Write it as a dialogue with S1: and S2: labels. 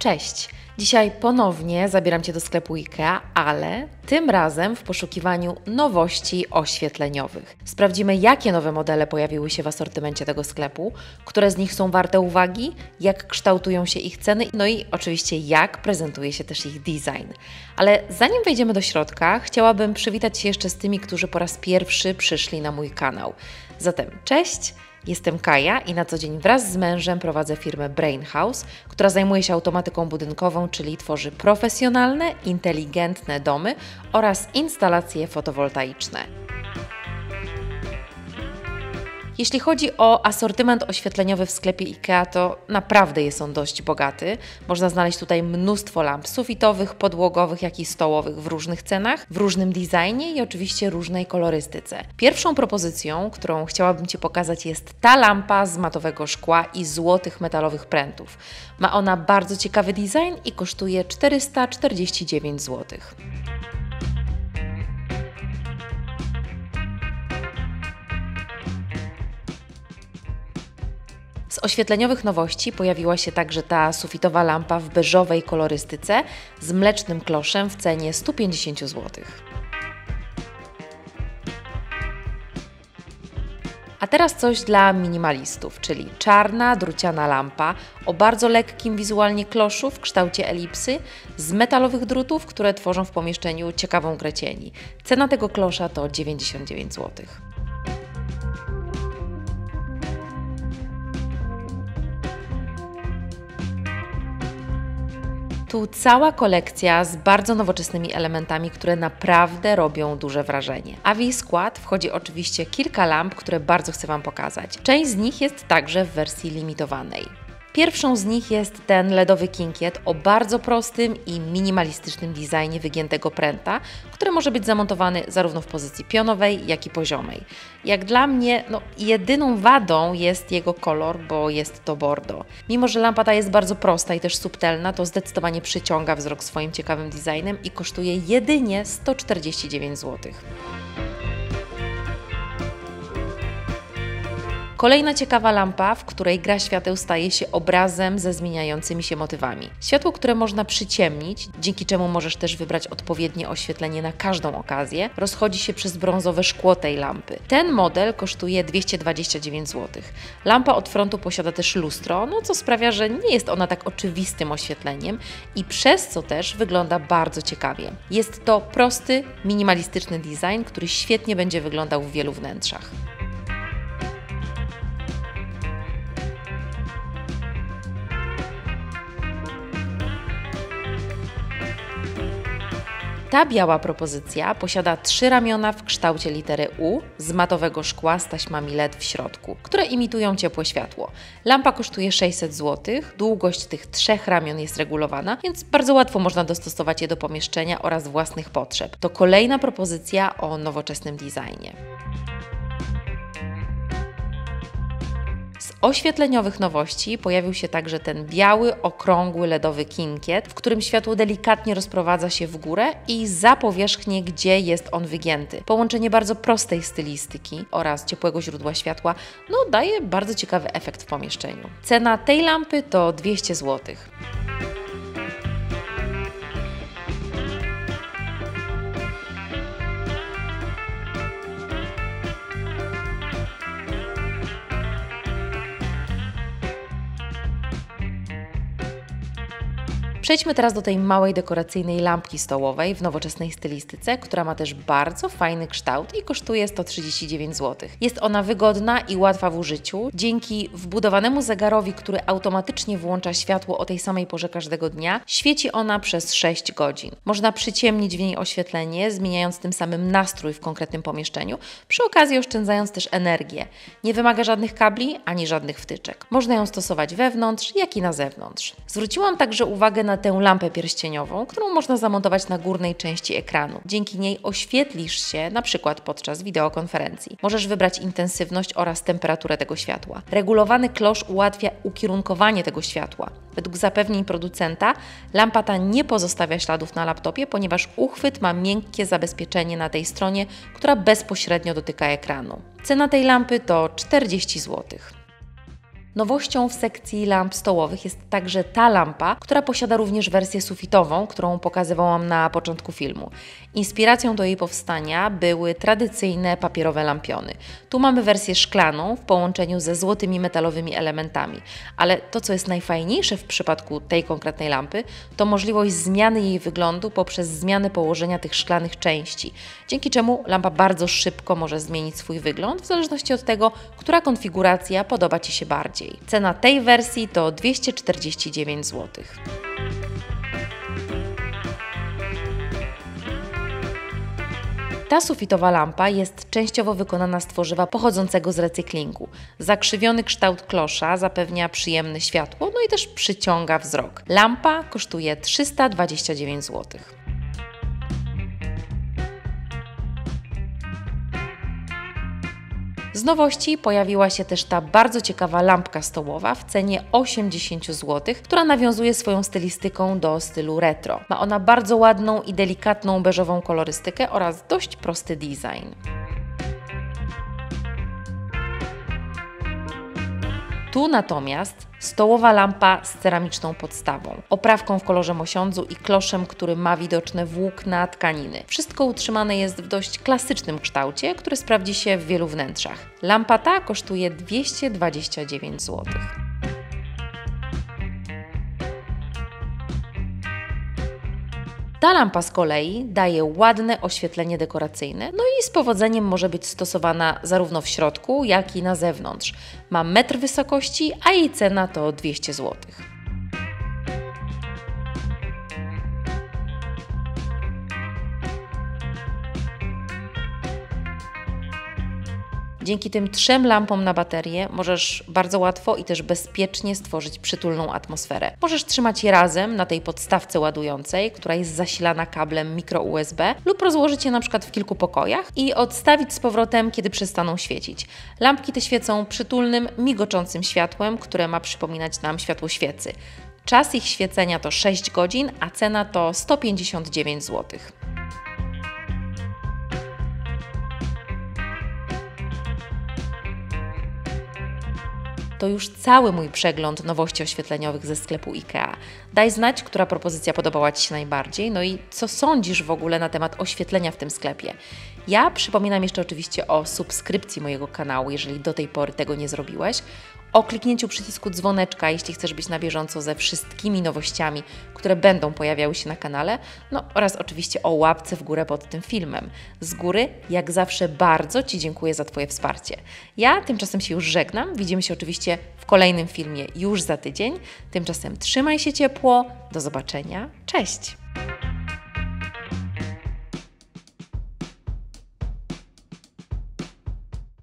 S1: Cześć! Dzisiaj ponownie zabieram Cię do sklepu IKEA, ale tym razem w poszukiwaniu nowości oświetleniowych. Sprawdzimy, jakie nowe modele pojawiły się w asortymencie tego sklepu, które z nich są warte uwagi, jak kształtują się ich ceny, no i oczywiście jak prezentuje się też ich design. Ale zanim wejdziemy do środka, chciałabym przywitać się jeszcze z tymi, którzy po raz pierwszy przyszli na mój kanał. Zatem cześć! Jestem Kaja i na co dzień wraz z mężem prowadzę firmę Brain House, która zajmuje się automatyką budynkową, czyli tworzy profesjonalne, inteligentne domy oraz instalacje fotowoltaiczne. Jeśli chodzi o asortyment oświetleniowy w sklepie IKEA, to naprawdę jest on dość bogaty. Można znaleźć tutaj mnóstwo lamp sufitowych, podłogowych, jak i stołowych w różnych cenach, w różnym designie i oczywiście różnej kolorystyce. Pierwszą propozycją, którą chciałabym Ci pokazać jest ta lampa z matowego szkła i złotych metalowych prętów. Ma ona bardzo ciekawy design i kosztuje 449 zł. Z oświetleniowych nowości pojawiła się także ta sufitowa lampa w beżowej kolorystyce z mlecznym kloszem w cenie 150 zł. A teraz coś dla minimalistów, czyli czarna druciana lampa o bardzo lekkim wizualnie kloszu w kształcie elipsy z metalowych drutów, które tworzą w pomieszczeniu ciekawą krecieni. Cena tego klosza to 99 zł. Tu cała kolekcja z bardzo nowoczesnymi elementami, które naprawdę robią duże wrażenie. A w jej skład wchodzi oczywiście kilka lamp, które bardzo chcę Wam pokazać. Część z nich jest także w wersji limitowanej. Pierwszą z nich jest ten LEDowy kinkiet o bardzo prostym i minimalistycznym designie wygiętego pręta, który może być zamontowany zarówno w pozycji pionowej, jak i poziomej. Jak dla mnie, no, jedyną wadą jest jego kolor, bo jest to bordo. Mimo, że lampa ta jest bardzo prosta i też subtelna, to zdecydowanie przyciąga wzrok swoim ciekawym designem i kosztuje jedynie 149 zł. Kolejna ciekawa lampa, w której gra świateł staje się obrazem ze zmieniającymi się motywami. Światło, które można przyciemnić, dzięki czemu możesz też wybrać odpowiednie oświetlenie na każdą okazję, rozchodzi się przez brązowe szkło tej lampy. Ten model kosztuje 229 zł. Lampa od frontu posiada też lustro, no co sprawia, że nie jest ona tak oczywistym oświetleniem i przez co też wygląda bardzo ciekawie. Jest to prosty, minimalistyczny design, który świetnie będzie wyglądał w wielu wnętrzach. Ta biała propozycja posiada trzy ramiona w kształcie litery U z matowego szkła z taśmami LED w środku, które imitują ciepłe światło. Lampa kosztuje 600 zł, długość tych trzech ramion jest regulowana, więc bardzo łatwo można dostosować je do pomieszczenia oraz własnych potrzeb. To kolejna propozycja o nowoczesnym designie. Oświetleniowych nowości pojawił się także ten biały, okrągły LEDowy kinkiet, w którym światło delikatnie rozprowadza się w górę i za powierzchnię, gdzie jest on wygięty. Połączenie bardzo prostej stylistyki oraz ciepłego źródła światła no, daje bardzo ciekawy efekt w pomieszczeniu. Cena tej lampy to 200 zł. Przejdźmy teraz do tej małej dekoracyjnej lampki stołowej w nowoczesnej stylistyce, która ma też bardzo fajny kształt i kosztuje 139 zł. Jest ona wygodna i łatwa w użyciu. Dzięki wbudowanemu zegarowi, który automatycznie włącza światło o tej samej porze każdego dnia, świeci ona przez 6 godzin. Można przyciemnić w niej oświetlenie, zmieniając tym samym nastrój w konkretnym pomieszczeniu, przy okazji oszczędzając też energię. Nie wymaga żadnych kabli ani żadnych wtyczek. Można ją stosować wewnątrz, jak i na zewnątrz. Zwróciłam także uwagę na tę lampę pierścieniową, którą można zamontować na górnej części ekranu. Dzięki niej oświetlisz się na przykład podczas wideokonferencji. Możesz wybrać intensywność oraz temperaturę tego światła. Regulowany klosz ułatwia ukierunkowanie tego światła. Według zapewnień producenta lampa ta nie pozostawia śladów na laptopie, ponieważ uchwyt ma miękkie zabezpieczenie na tej stronie, która bezpośrednio dotyka ekranu. Cena tej lampy to 40 zł. Nowością w sekcji lamp stołowych jest także ta lampa, która posiada również wersję sufitową, którą pokazywałam na początku filmu. Inspiracją do jej powstania były tradycyjne papierowe lampiony. Tu mamy wersję szklaną w połączeniu ze złotymi metalowymi elementami, ale to co jest najfajniejsze w przypadku tej konkretnej lampy, to możliwość zmiany jej wyglądu poprzez zmianę położenia tych szklanych części, dzięki czemu lampa bardzo szybko może zmienić swój wygląd w zależności od tego, która konfiguracja podoba Ci się bardziej. Cena tej wersji to 249 zł. Ta sufitowa lampa jest częściowo wykonana z tworzywa pochodzącego z recyklingu. Zakrzywiony kształt klosza zapewnia przyjemne światło, no i też przyciąga wzrok. Lampa kosztuje 329 zł. Z nowości pojawiła się też ta bardzo ciekawa lampka stołowa w cenie 80 zł, która nawiązuje swoją stylistyką do stylu retro. Ma ona bardzo ładną i delikatną beżową kolorystykę oraz dość prosty design. Tu natomiast stołowa lampa z ceramiczną podstawą, oprawką w kolorze mosiądzu i kloszem, który ma widoczne włókna tkaniny. Wszystko utrzymane jest w dość klasycznym kształcie, który sprawdzi się w wielu wnętrzach. Lampa ta kosztuje 229 zł. Ta lampa z kolei daje ładne oświetlenie dekoracyjne, no i z powodzeniem może być stosowana zarówno w środku, jak i na zewnątrz. Ma metr wysokości, a jej cena to 200 zł. Dzięki tym trzem lampom na baterię możesz bardzo łatwo i też bezpiecznie stworzyć przytulną atmosferę. Możesz trzymać je razem na tej podstawce ładującej, która jest zasilana kablem mikro USB lub rozłożyć je na przykład w kilku pokojach i odstawić z powrotem, kiedy przestaną świecić. Lampki te świecą przytulnym, migoczącym światłem, które ma przypominać nam światło świecy. Czas ich świecenia to 6 godzin, a cena to 159 zł. To już cały mój przegląd nowości oświetleniowych ze sklepu IKEA. Daj znać, która propozycja podobała Ci się najbardziej, no i co sądzisz w ogóle na temat oświetlenia w tym sklepie. Ja przypominam jeszcze oczywiście o subskrypcji mojego kanału, jeżeli do tej pory tego nie zrobiłeś, o kliknięciu przycisku dzwoneczka, jeśli chcesz być na bieżąco ze wszystkimi nowościami, które będą pojawiały się na kanale, no oraz oczywiście o łapce w górę pod tym filmem. Z góry, jak zawsze, bardzo Ci dziękuję za Twoje wsparcie. Ja tymczasem się już żegnam. Widzimy się oczywiście w kolejnym filmie już za tydzień. Tymczasem trzymaj się ciepło. Do zobaczenia. Cześć!